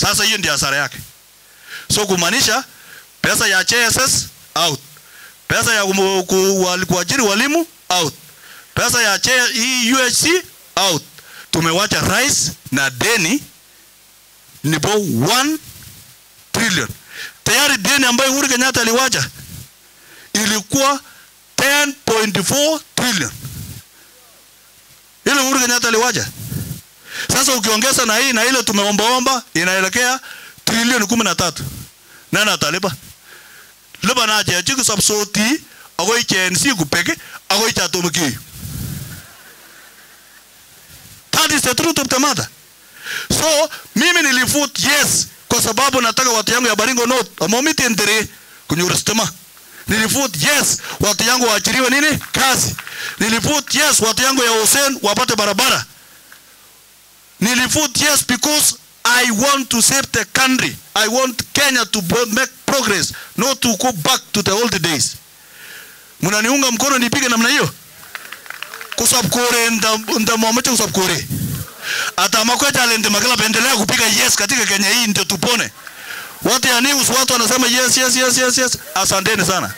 Sasa hiyo ndio hasara yake. So kumaanisha pesa ya JSS out, pesa ya kuajiri walimu out, pesa ya hii UHC out. Tumewacha rais na deni nipo 1 trillion. Tayari deni ambayo Uhuru Kenyatta aliwacha ilikuwa 10.4 trillion. Ile Uhuru Kenyatta aliwacha. Sasa ukiongeza na hii na ile tumeombaomba inaelekea trilioni kumi na tatu. Nani atalipa? Lipa na aje chiku sabsoti agoi chen si kupeke agoi cha tumiki. That is the truth of the matter. So mimi nilifut yes kwa sababu nataka watu yangu ya Baringo North amomiti ndiri kunyura stima. Nilifut yes watu yangu waachiriwe nini kazi. Nilifut yes watu yangu ya Hussein wapate barabara. Nilifut yes because I want to save the country. I want Kenya to make progress, not to go back to the old days. Mnaniunga mkono nipige namna hiyo? Kusapkore nda nda mwameche kusapkore. Hata makwecha alende makala pendelea kupiga yes katika Kenya hii ndio tupone. Watu ya news watu wanasema yes yes yes yes yes. Asanteni sana.